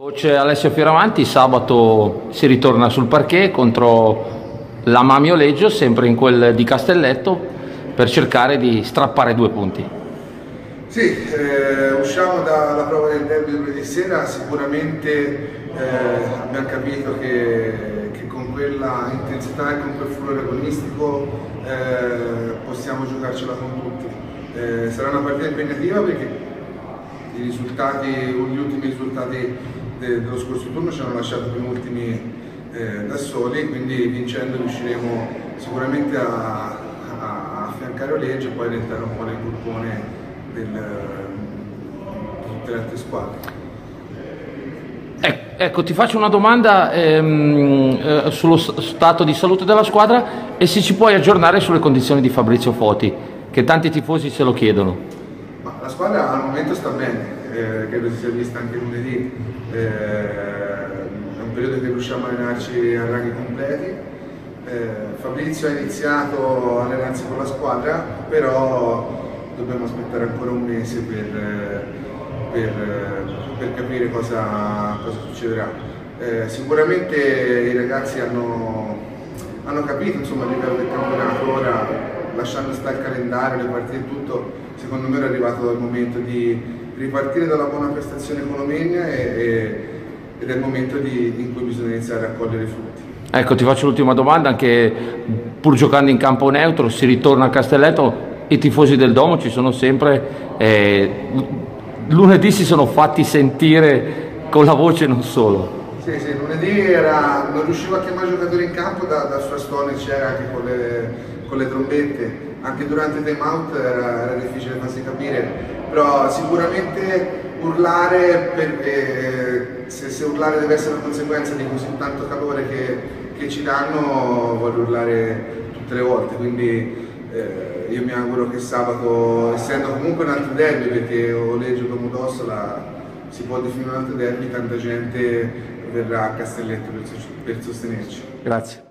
Coach Alessio Fioravanti, sabato si ritorna sul parquet contro la Mamio Leggio, sempre in quel di Castelletto, per cercare di strappare due punti. Sì, eh, usciamo dalla prova del derby lunedì sera, sicuramente eh, abbiamo capito che, che, con quella intensità e con quel furore agonistico eh, possiamo giocarcela con tutti. Eh, sarà una partita impegnativa perché i risultati, gli ultimi risultati de, dello scorso turno ci hanno lasciato penultimi eh, da soli, quindi vincendo riusciremo sicuramente a, a, affiancare Oleggio e poi diventare un po' nel gruppone del, di tutte le altre squadre. Ecco, ti faccio una domanda ehm, eh, sullo stato di salute della squadra e se ci puoi aggiornare sulle condizioni di Fabrizio Foti, che tanti tifosi se lo chiedono. Ma la squadra al momento sta bene, eh, credo si sia vista anche lunedì, eh, è un periodo che riusciamo a allenarci a ranghi completi. Eh, Fabrizio ha iniziato a allenarsi con la squadra, però dobbiamo aspettare ancora un mese per, per, per capire cosa, cosa succederà. Eh, sicuramente i ragazzi hanno, hanno capito insomma, il livello del campionato, ora lasciando stare il calendario, le partite e tutto, secondo me è arrivato il momento di ripartire dalla buona prestazione con Omegna e, e, ed è il momento di, in cui bisogna iniziare a raccogliere i frutti. Ecco, ti faccio l'ultima domanda, anche pur giocando in campo neutro, si ritorna a Castelletto, i tifosi del Domo ci sono sempre, eh, lunedì si sono fatti sentire con la voce non solo. Sì, sì, lunedì era, non riuscivo a chiamare i giocatori in campo, da, da Frastone c'era anche con le, con le, trombette, anche durante il time out era, era difficile farsi capire però sicuramente urlare, per, eh, se, se, urlare deve essere una conseguenza di così tanto calore che, che ci danno, voglio urlare tutte le volte, quindi eh, io mi auguro che sabato, essendo comunque un altro derby, perché Oleggio Domodossola si può definire un altro derby, tanta gente verrà a Castelletto per, per sostenerci. Grazie.